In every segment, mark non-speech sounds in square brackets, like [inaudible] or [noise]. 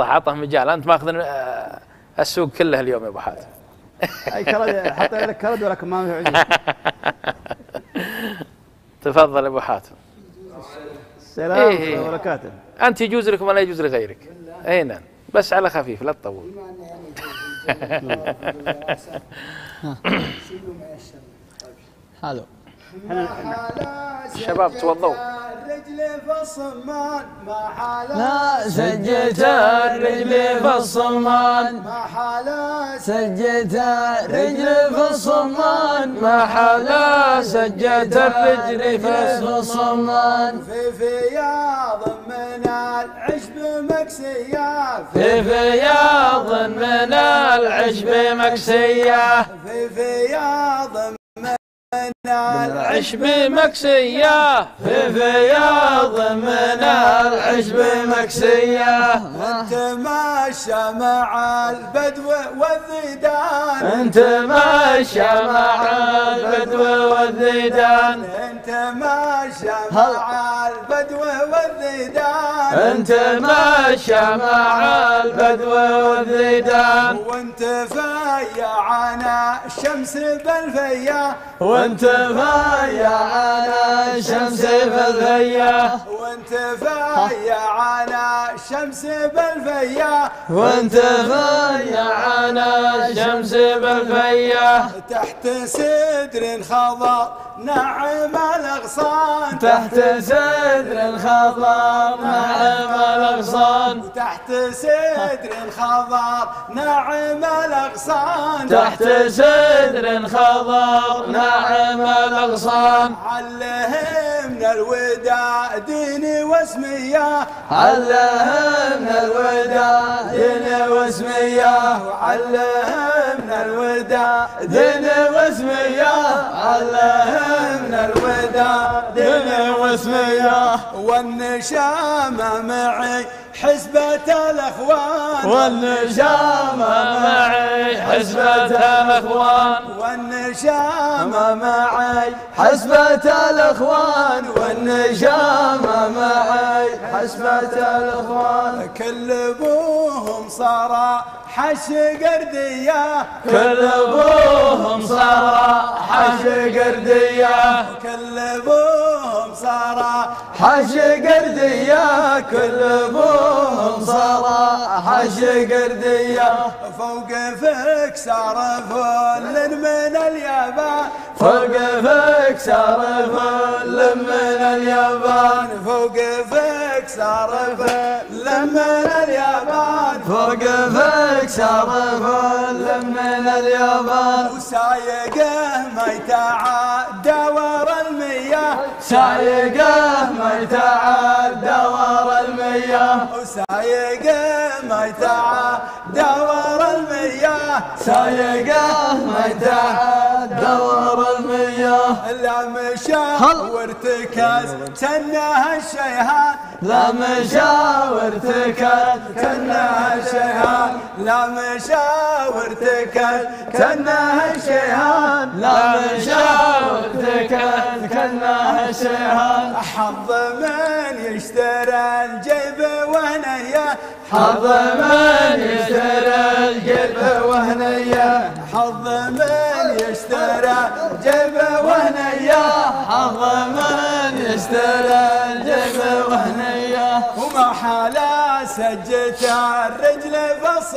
عطه مجال. أنت ماخذ آه، السوق كله اليوم يا أبو حاتم. أي كرد حط لك كرد ولكن ما في [laughs] تفضل يا أبو حاتم. السلام إيه. ورحمة الله وبركاته. أنت يجوز لك ولا يجوز لغيرك؟ اي نعم. بس على خفيف لا تطول. حلو الشباب توضوا رجلي في الصمان ما حاله لا سجت الرجل في الصمان ما حاله سجت الرجل في الصمان ما حلا سجت الرجل في الصمان في فياض من العشب مكسية. في فياض من العشب مكسية. في فياض العشب مكسية. في فياض من العشب مكسية. تمشى مع البدو والذيدان. أنت ماشى مع البدو والذيدان. أنت ماشى مع البدو والذيدان أنت ماشى مع البدو والذيدان وأنت فيعنا الشمس بالفيا. وأنت فايع على الشمس في وانت فيعنا الشمس بالفيا وانت فايع على الشمس بالفياه تحت سدر خضر نعم الأغصان. تحت سدر الخضر نعم الأغصان. تحت سدر خضر نعم الأغصان. تحت سدر خضر نعم الأغصان. الوداع ديني واسمية. علمنا الوداع دين واسمية. علمنا الوداع دين واسمية. علمنا الوداع دين واسمية. والنشامة معي حسبة الأخوان. والنجامة معي حسبة الأخوان. والنشامة معي. حسبة الأخوان والنجامة معي. حسبة الأخوان. كل أبوهم صار حش قردية. كل أبوهم صار حش قردية. كل أبوهم صار حش قردية كل أبوهم صار حش قردية فوق فيك صار فل من اليابان. فوق فيك صار فل من اليابان. فوق فيك صار فل من اليابان. فوق فيك صار فل من اليابان. وسايقه ما يتعدى ورا المياه سايقه ما يتعدى ورا المياه. وسايقه ما يتعدى ورا المياه. سايقه ما يتعدى ورا المياه. لا مشى وارتكز تنها الشيهان لا مشاور تكل تنها الشيهان لا مشى وارتكز تنها الشيهان لا تكل شيهان حظ من يشترى الجيب وهنيه حظ من يشتري القلب وهنيه حظ من يشترى الجيب وهنيه حظ من يشتري الجيب وهنيه وما حالا سجت الرجل في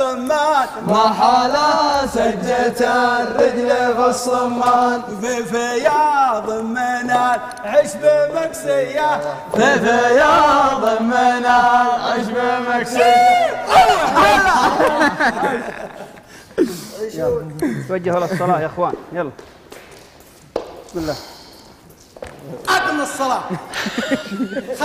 الصمان ما حلا سجت الرجل في الصمان في فياض من العشب مكسيه في فياض من العشب مكسي توجهوا للصلاه يا إخوان. يلا. بسم الله أقم الصلاة. [laughs]